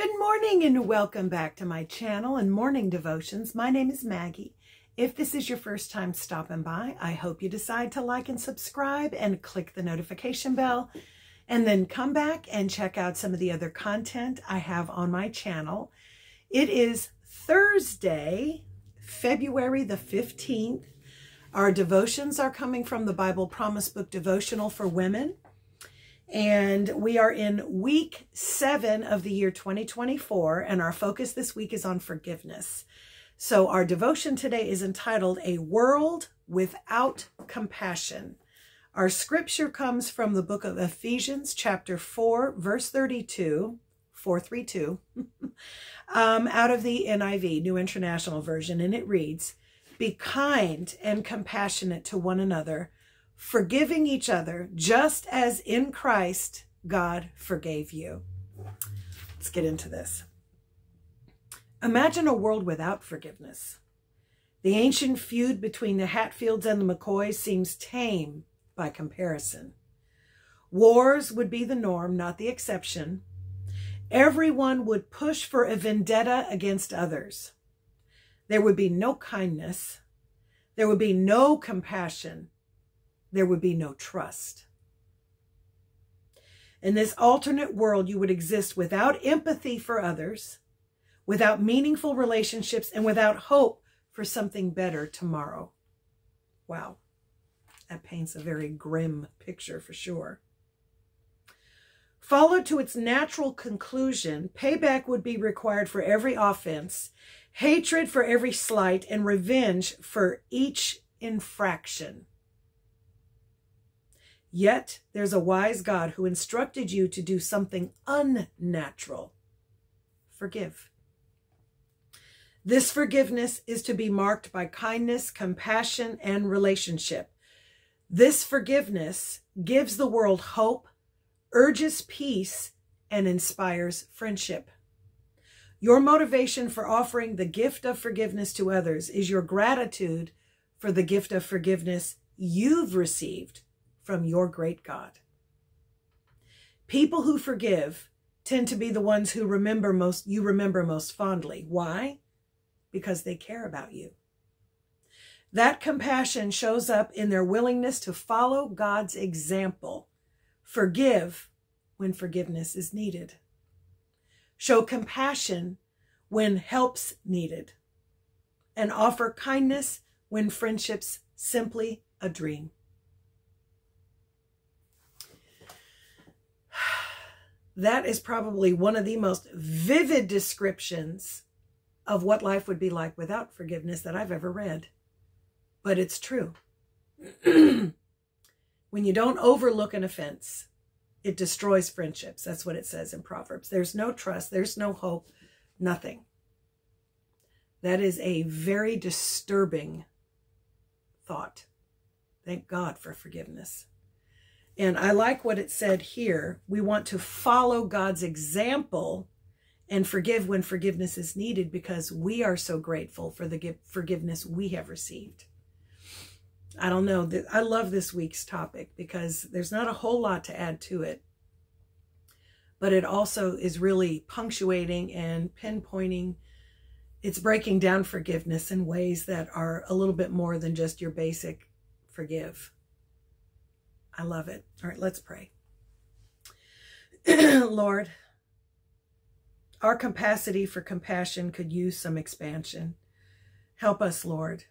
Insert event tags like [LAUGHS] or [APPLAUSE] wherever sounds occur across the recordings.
Good morning and welcome back to my channel and morning devotions. My name is Maggie. If this is your first time stopping by, I hope you decide to like and subscribe and click the notification bell and then come back and check out some of the other content I have on my channel. It is Thursday, February the 15th. Our devotions are coming from the Bible Promise Book Devotional for Women. And we are in week seven of the year 2024, and our focus this week is on forgiveness. So, our devotion today is entitled A World Without Compassion. Our scripture comes from the book of Ephesians, chapter 4, verse 32, 432, [LAUGHS] um, out of the NIV, New International Version, and it reads Be kind and compassionate to one another forgiving each other just as in Christ God forgave you. Let's get into this. Imagine a world without forgiveness. The ancient feud between the Hatfields and the McCoys seems tame by comparison. Wars would be the norm, not the exception. Everyone would push for a vendetta against others. There would be no kindness. There would be no compassion there would be no trust. In this alternate world, you would exist without empathy for others, without meaningful relationships, and without hope for something better tomorrow. Wow, that paints a very grim picture for sure. Followed to its natural conclusion, payback would be required for every offense, hatred for every slight, and revenge for each infraction. Yet there's a wise God who instructed you to do something unnatural. Forgive. This forgiveness is to be marked by kindness, compassion, and relationship. This forgiveness gives the world hope, urges peace, and inspires friendship. Your motivation for offering the gift of forgiveness to others is your gratitude for the gift of forgiveness you've received from your great God. People who forgive tend to be the ones who remember most you remember most fondly. Why? Because they care about you. That compassion shows up in their willingness to follow God's example. Forgive when forgiveness is needed. Show compassion when help's needed. And offer kindness when friendship's simply a dream. That is probably one of the most vivid descriptions of what life would be like without forgiveness that I've ever read. But it's true. [CLEARS THROAT] when you don't overlook an offense, it destroys friendships. That's what it says in Proverbs. There's no trust, there's no hope, nothing. That is a very disturbing thought. Thank God for forgiveness. And I like what it said here. We want to follow God's example and forgive when forgiveness is needed because we are so grateful for the forgiveness we have received. I don't know. I love this week's topic because there's not a whole lot to add to it. But it also is really punctuating and pinpointing. It's breaking down forgiveness in ways that are a little bit more than just your basic forgive. I love it. All right, let's pray. [CLEARS THROAT] Lord, our capacity for compassion could use some expansion. Help us, Lord,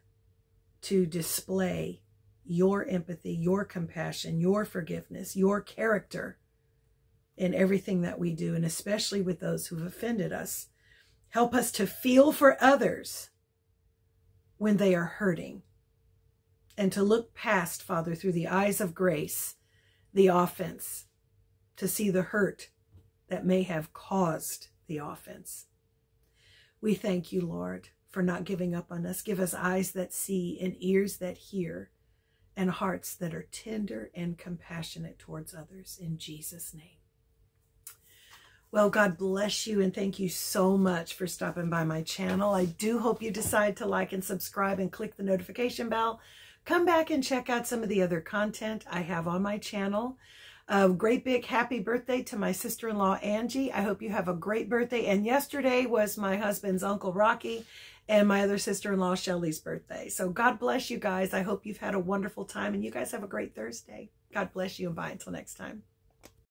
to display your empathy, your compassion, your forgiveness, your character in everything that we do, and especially with those who've offended us. Help us to feel for others when they are hurting and to look past, Father, through the eyes of grace, the offense, to see the hurt that may have caused the offense. We thank you, Lord, for not giving up on us. Give us eyes that see and ears that hear and hearts that are tender and compassionate towards others. In Jesus' name. Well, God bless you and thank you so much for stopping by my channel. I do hope you decide to like and subscribe and click the notification bell Come back and check out some of the other content I have on my channel. A great big happy birthday to my sister-in-law, Angie. I hope you have a great birthday. And yesterday was my husband's Uncle Rocky and my other sister-in-law, Shelly's birthday. So God bless you guys. I hope you've had a wonderful time and you guys have a great Thursday. God bless you and bye until next time.